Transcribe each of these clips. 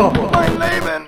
Oh, my Laban!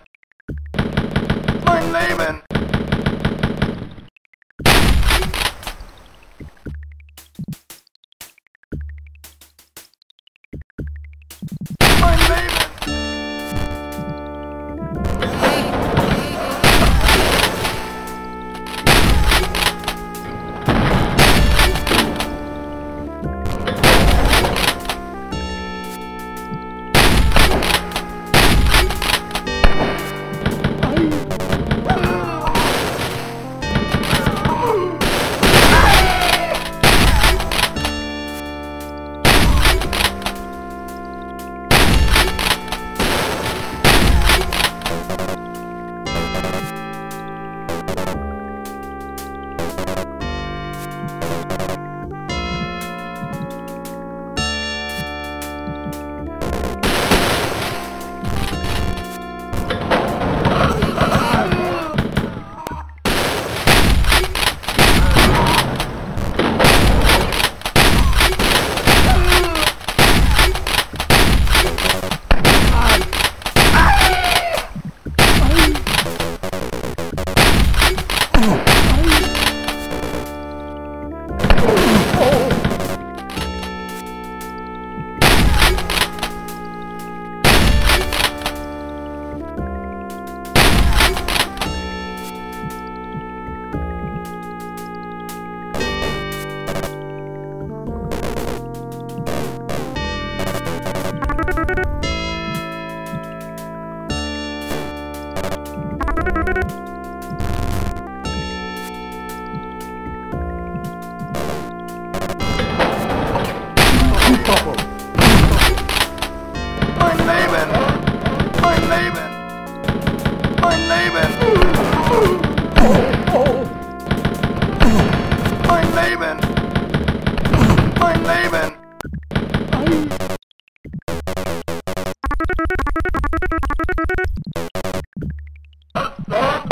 Stop!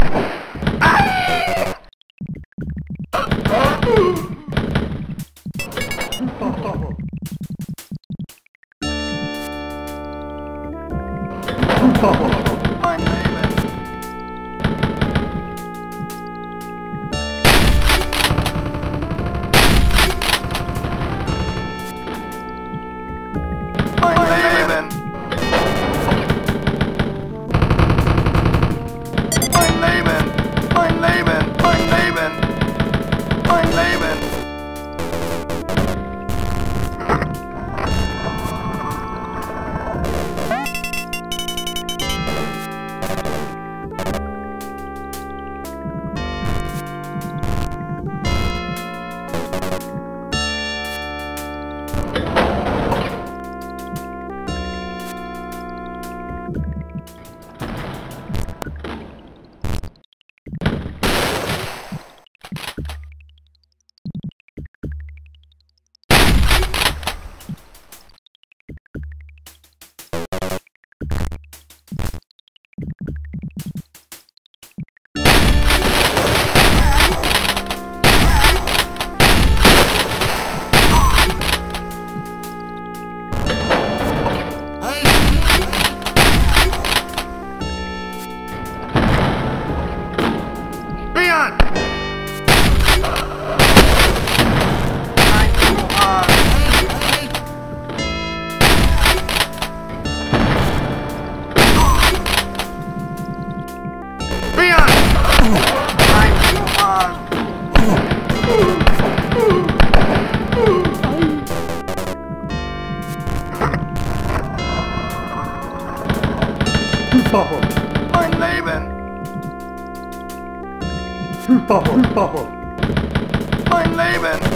Bubble. Mein Leben. Bubble. Bubble. Mein Leben.